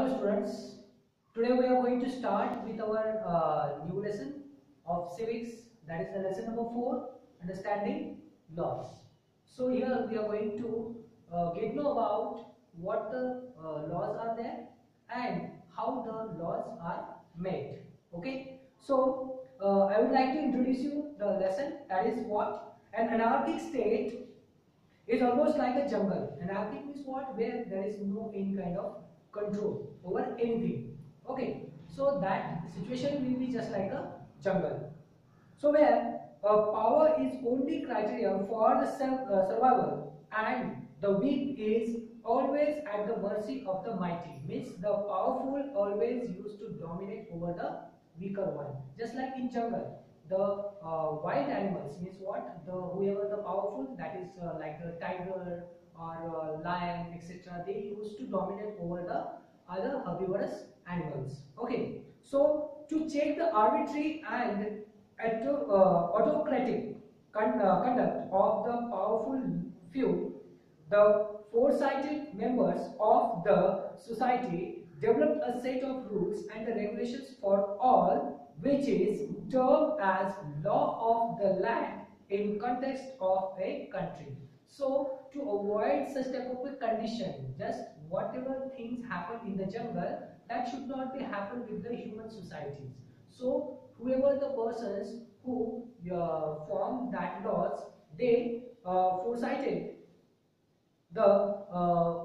Hello students, today we are going to start with our uh, new lesson of civics that is the lesson number 4 understanding laws. So here we are going to uh, get know about what the uh, laws are there and how the laws are made. Okay, so uh, I would like to introduce you the lesson that is what an anarchic state is almost like a jungle. Anarchic means what? Where there is no any kind of control over anything. Okay, so that situation will be just like a jungle. So where uh, power is only criteria for the uh, survival and the weak is always at the mercy of the mighty. Means the powerful always used to dominate over the weaker one. Just like in jungle, the uh, wild animals means what? The whoever the powerful that is uh, like the tiger or uh, lion etc. They used to dominate over the other herbivorous animals. Okay, so to check the arbitrary and uh, autocratic uh, conduct of the powerful few, the foresighted members of the society developed a set of rules and the regulations for all which is termed as law of the land in context of a country. So to avoid such type of a condition, just whatever things happen in the jungle, that should not be happen with the human societies. So whoever the persons who uh, formed that laws, they uh, foresighted the uh,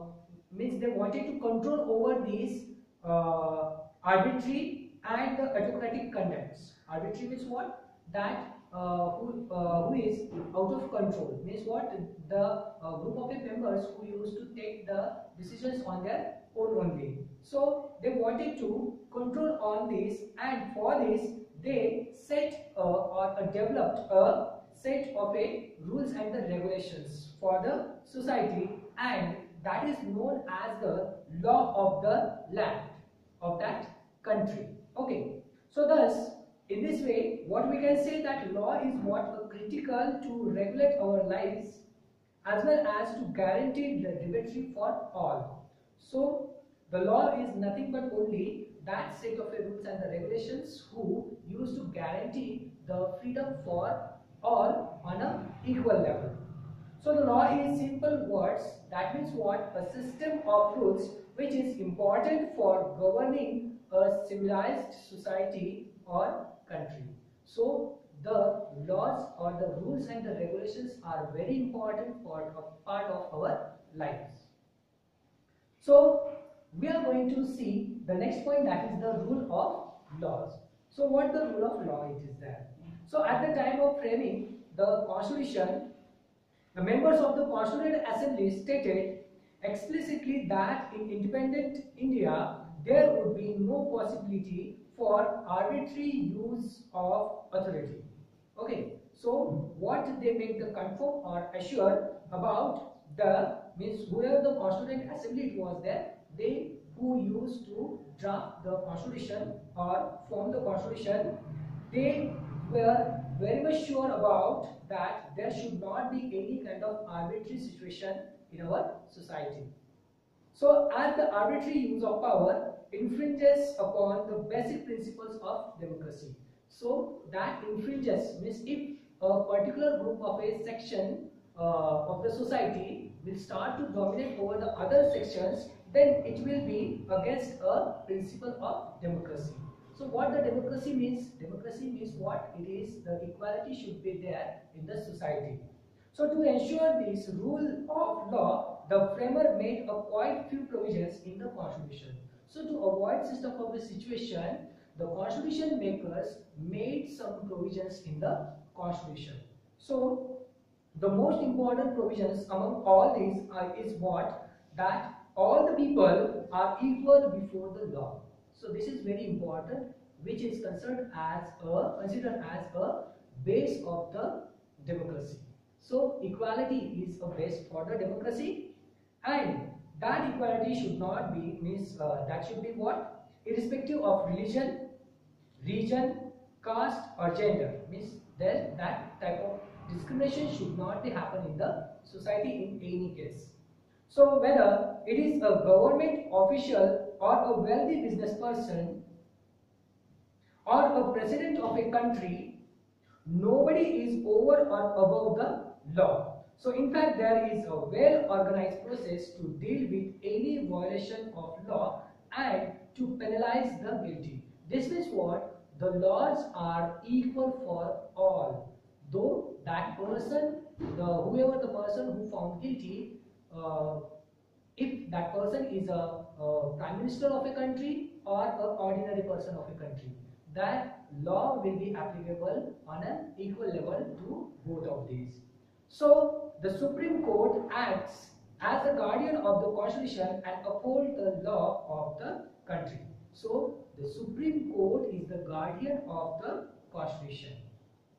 means they wanted to control over these uh, arbitrary and the autocratic conducts. Arbitrary means what? That who, uh, who is out of control means what? The uh, group of members who used to take the decisions on their own only. So they wanted to control on this and for this they set or developed a set of a rules and the regulations for the society and that is known as the law of the land of that country. Okay. So thus in this way, what we can say that law is what critical to regulate our lives as well as to guarantee the liberty for all. So, the law is nothing but only that set of rules and the regulations who used to guarantee the freedom for all on an equal level. So the law is simple words that means what a system of rules which is important for governing civilized society or country. So the laws or the rules and the regulations are very important part of, part of our lives. So we are going to see the next point that is the rule of laws. So what the rule of law it is there. So at the time of framing the constitution, the members of the Constituent Assembly stated explicitly that in independent India there would be no possibility for arbitrary use of authority. Okay, so what they make the confirm or assure about the means whoever the constituent assembly it was there, they who used to draft the constitution or form the constitution, they were very much sure about that there should not be any kind of arbitrary situation in our society. So as the arbitrary use of power infringes upon the basic principles of democracy. So that infringes means if a particular group of a section uh, of the society will start to dominate over the other sections, then it will be against a principle of democracy. So what the democracy means? Democracy means what? It is the equality should be there in the society. So to ensure this rule of law, the framer made a quite few provisions in the constitution. So to avoid type of a situation, the constitution makers made some provisions in the constitution. So the most important provisions among all these are, is what? That all the people are equal before the law. So this is very important which is considered as a considered as a base of the democracy. So equality is a base for the democracy and that equality should not be means uh, that should be what? Irrespective of religion region caste or gender. Means there that type of discrimination should not be happen in the society in any case. So whether it is a government official or a wealthy business person or a president of a country, nobody is over or above the law. So in fact, there is a well-organized process to deal with any violation of law and to penalize the guilty. This means what? The laws are equal for all. Though that person, the whoever the person who found guilty, uh, if that person is a, a prime minister of a country or an ordinary person of a country, that law will be applicable on an equal level to both of these. So the Supreme Court acts as a guardian of the constitution and uphold the law of the country. So the Supreme Court is the guardian of the constitution.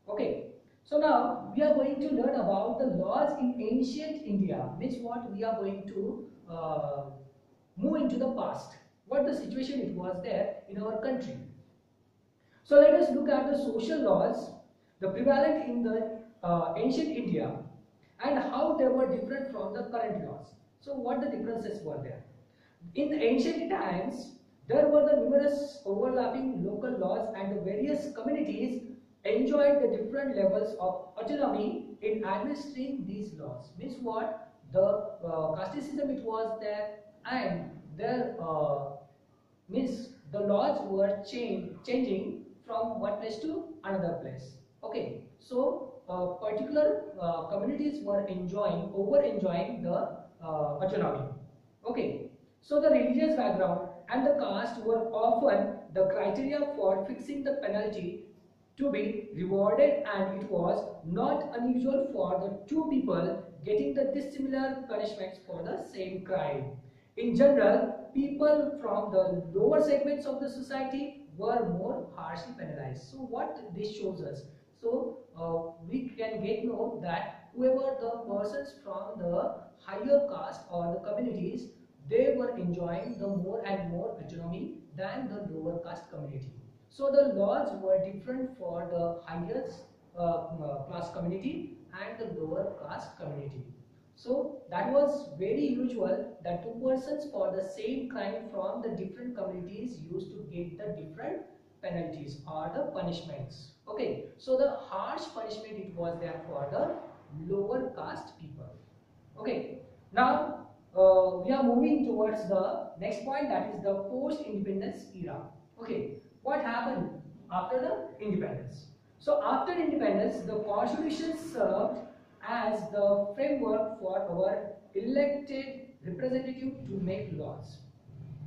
Okay. So now we are going to learn about the laws in ancient India, which what we are going to uh, move into the past. What the situation it was there in our country. So let us look at the social laws, the prevalent in the uh, ancient India and how they were different from the current laws. So what the differences were there? In ancient times, there were the numerous overlapping local laws and the various communities enjoyed the different levels of autonomy in administering these laws. Means what? The uh, system it was there and there uh, means the laws were change, changing from one place to another place. Okay, so uh, particular uh, communities were enjoying, over enjoying the uh, autonomy. Okay, so the religious background and the caste were often the criteria for fixing the penalty to be rewarded and it was not unusual for the two people getting the dissimilar punishments for the same crime. In general, people from the lower segments of the society were more harshly penalized. So what this shows us? So uh, we can get know that whoever the persons from the higher caste or the communities, they were enjoying the more and more autonomy than the lower caste community. So the laws were different for the highest uh, uh, class community and the lower caste community. So that was very usual that two persons for the same crime from the different communities used to get the different penalties or the punishments. Okay, so the harsh punishment it was there for the lower caste people. Okay, now uh, we are moving towards the next point that is the post-independence era. Okay, what happened after the independence? So after independence, the constitution served as the framework for our elected representative to make laws.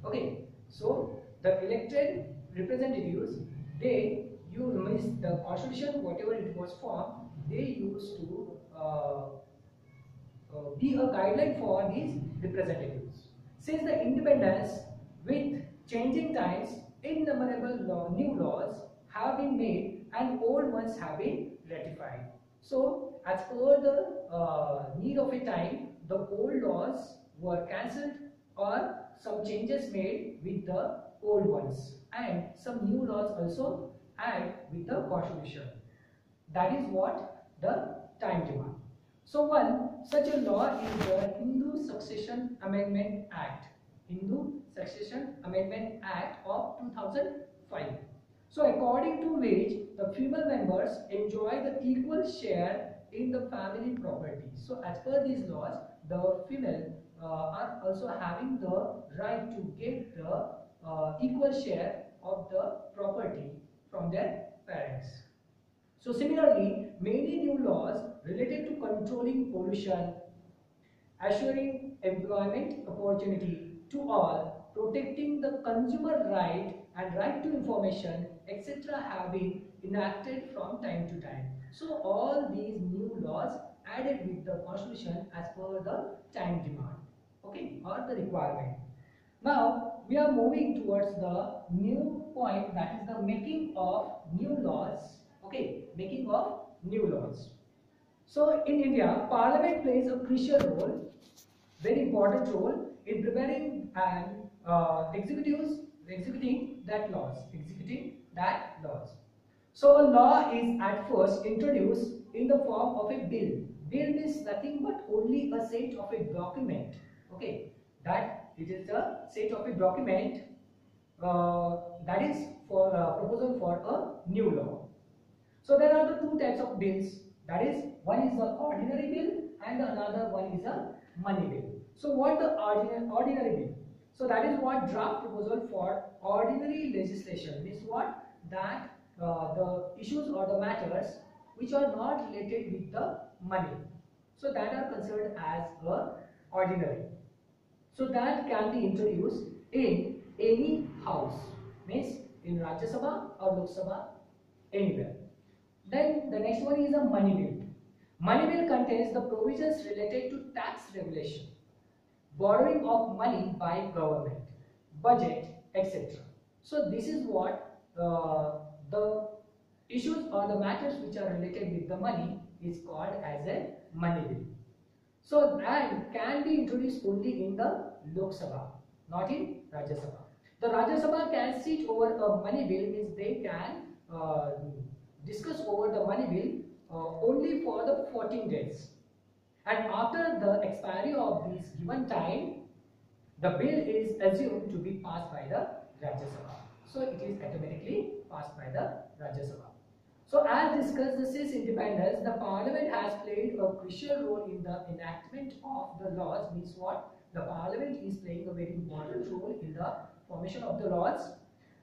Okay, so the elected representatives, they use the constitution, whatever it was formed, they used to uh, uh, be a guideline for these representatives. Since the independence, with changing times, innumerable law, new laws have been made and old ones have been ratified. So, as per the uh, need of a time, the old laws were cancelled or some changes made with the old ones and some new laws also add with the constitution. That is what the time demand. So one such a law is the Hindu Succession Amendment Act. Hindu Succession Amendment Act of 2005. So according to which the female members enjoy the equal share in the family property. So as per these laws, the female uh, are also having the right to get the uh, equal share of the property from their parents. So similarly, many new laws related to controlling pollution, assuring employment opportunity to all, protecting the consumer right and right to information, etc. have been enacted from time to time. So all these new laws added with the constitution as per the time demand, okay, or the requirement. Now we are moving towards the new point that is the making of new laws, okay, making of new laws. So in India, Parliament plays a crucial role, very important role in preparing and uh, executives executing that laws, executing that laws. So a law is at first introduced in the form of a bill. Bill means nothing but only a set of a document. Okay, that it is a set of a document uh, that is for uh, proposal for a new law. So there are the two types of bills. That is, one is the ordinary bill and another one is a money bill. So what the ordinary, ordinary bill? So that is what draft proposal for ordinary legislation means what? That uh, the issues or the matters which are not related with the money. So that are considered as a ordinary. So that can be introduced in any house means in Rajya Sabha or Lok Sabha anywhere. Then the next one is a money bill. Money bill contains the provisions related to tax regulation, borrowing of money by government, budget, etc. So this is what uh, the issues or the matters which are related with the money is called as a money bill. So that can be introduced only in the Lok Sabha, not in Rajya Sabha. The Rajya Sabha can sit over a money bill means they can uh, discuss over the money bill uh, only for the 14 days. And after the expiry of this given time, the bill is assumed to be passed by the Rajya Sabha. So it is automatically passed by the Rajya Sabha. So as discussed since independence, the parliament has played a crucial role in the enactment of the laws means what? The parliament is playing a very important role in the formation of the laws.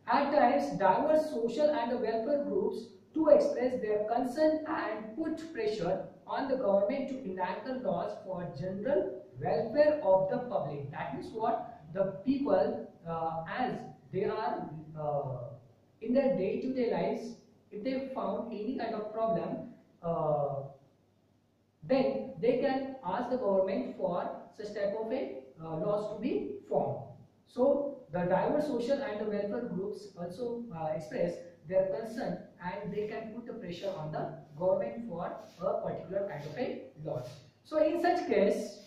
At times, diverse social and welfare groups to express their concern and put pressure on the government to enact the laws for general welfare of the public. That means what? The people uh, as they are uh, in their day-to-day -day lives, if they found any kind of problem, uh, then they can ask the government for such type of a uh, laws to be formed. So the diverse social and the welfare groups also uh, express their concern and they can put the pressure on the government for a particular kind of a law. So in such case,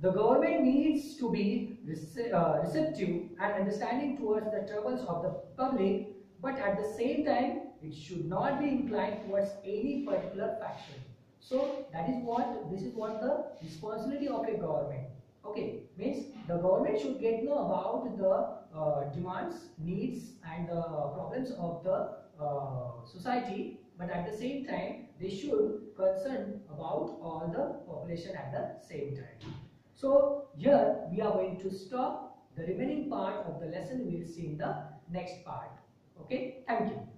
the government needs to be uh, receptive and understanding towards the troubles of the public, but at the same time, it should not be inclined towards any particular faction. So that is what, this is what the responsibility of a government. Okay, means the government should get know about the uh, demands, needs and the problems of the uh, society but at the same time they should concern about all the population at the same time. So here we are going to stop the remaining part of the lesson we will see in the next part. Okay, thank you.